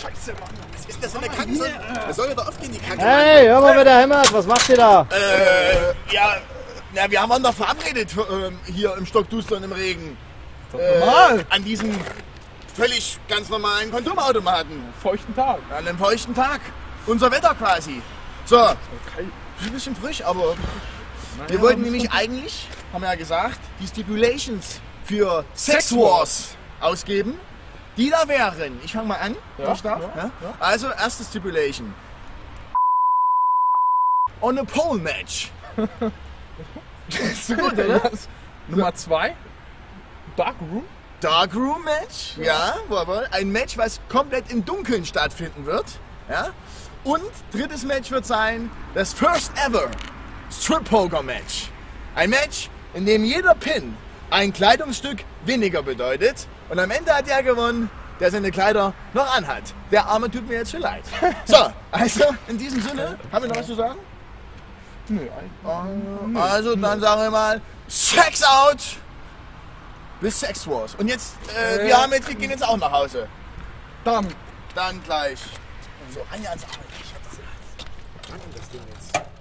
Scheiße, Mann. Was ist das für eine Kacke? Soll- Das soll wieder aufgehen, die Kacke. Hey, hör mal, wer da hämmert. Was macht ihr da? Äh, ja, na, wir haben uns doch verabredet ähm, hier im Stockduster und im Regen. Äh, normal. An diesem völlig ganz normalen Konsumautomaten. Feuchten Tag. An einem feuchten Tag. Unser Wetter quasi. So, ist ein bisschen frisch, aber wir wollten nämlich eigentlich, haben wir ja gesagt, die Stipulations für Sex Wars ausgeben. Die da wären, ich fange mal an, Ja, darf, ja, ja? Also, erste Stipulation. On a pole match. ist so gut, oder? Nummer zwei. Dark Room. Darkroom Match, ja, jawohl. Ein Match, was komplett im Dunkeln stattfinden wird. Ja. Und drittes Match wird sein das First Ever Strip Poker Match. Ein Match, in dem jeder Pin ein Kleidungsstück weniger bedeutet. Und am Ende hat der gewonnen, der seine Kleider noch anhat. Der Arme tut mir jetzt schon leid. So, also in diesem Sinne, haben wir noch was zu sagen? Nö, eigentlich. Also dann sagen wir mal, Sex out! Bis Sex Wars. Und jetzt, äh, wir haben jetzt, wir gehen jetzt auch nach Hause. Dann. Dann gleich. So, Anja ans Arbeit. Ich. Wann das Ding jetzt?